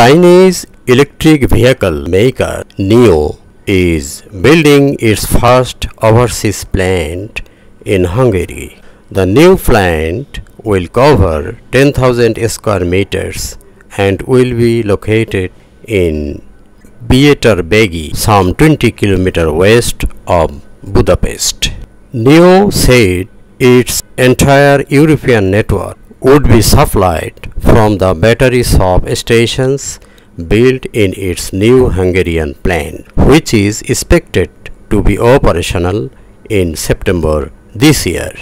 Chinese electric vehicle maker NIO is building its first overseas plant in Hungary. The new plant will cover 10,000 square meters and will be located in Begi, some 20 km west of Budapest. NIO said its entire European network would be supplied from the battery swap stations built in its new Hungarian plant, which is expected to be operational in September this year.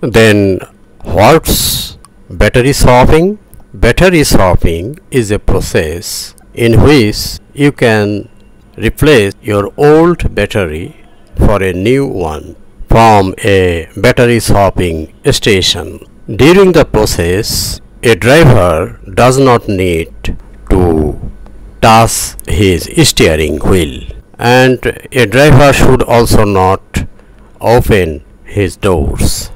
Then what's battery swapping? Battery swapping is a process in which you can replace your old battery for a new one from a battery swapping station. During the process, a driver does not need to touch his steering wheel and a driver should also not open his doors.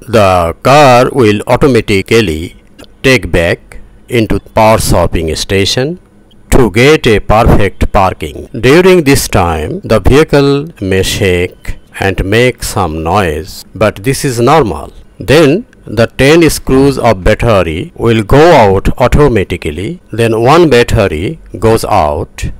The car will automatically take back into power swapping station to get a perfect parking. During this time, the vehicle may shake and make some noise, but this is normal. Then the 10 screws of battery will go out automatically. Then one battery goes out.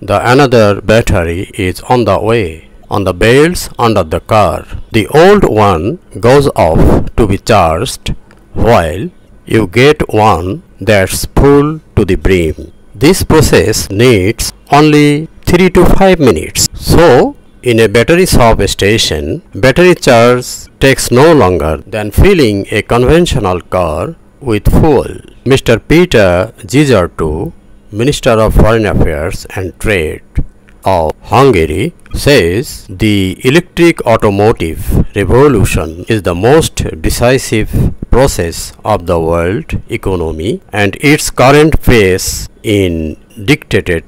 The another battery is on the way on the belts under the car. The old one goes off to be charged while you get one that's full to the brim. This process needs only 3 to 5 minutes. So in a battery swap station, battery charge takes no longer than filling a conventional car with fuel. Mr. Peter Szijjártó, Minister of Foreign Affairs and Trade of Hungary, says the electric automotive revolution is the most decisive process of the world economy and its current phase in dictated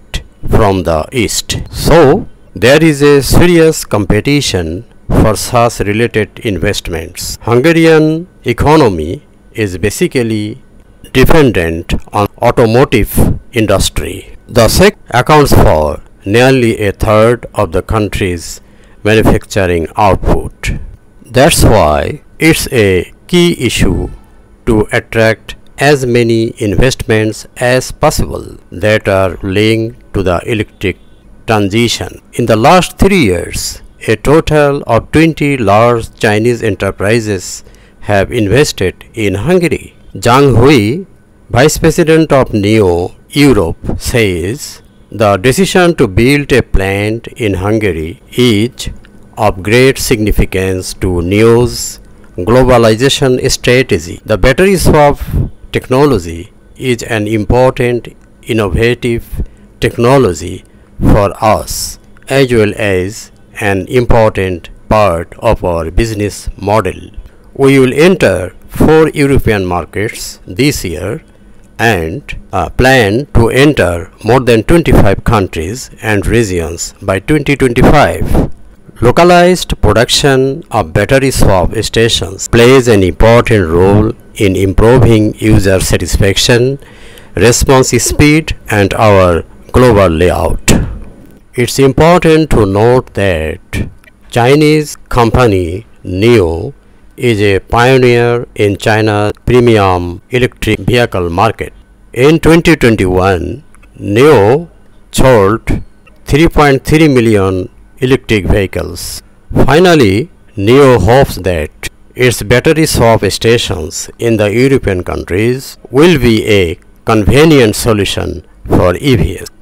from the east. So, there is a serious competition for such related investments. Hungarian economy is basically dependent on automotive industry. The sector accounts for nearly a third of the country's manufacturing output. That's why it's a key issue to attract as many investments as possible that are linked to the electric transition. In the last three years, a total of 20 large Chinese enterprises have invested in Hungary. Zhang Hui, Vice President of NIO Europe, says the decision to build a plant in Hungary is of great significance to NIO's globalization strategy. The battery swap technology is an important innovative technology for us as well as an important part of our business model. We will enter four European markets this year and uh, plan to enter more than 25 countries and regions by 2025. Localized production of battery swap stations plays an important role in improving user satisfaction, response speed and our global layout. It's important to note that Chinese company NIO is a pioneer in China's premium electric vehicle market. In 2021, NIO sold 3.3 million electric vehicles. Finally, NIO hopes that its battery swap stations in the European countries will be a convenient solution for EVs.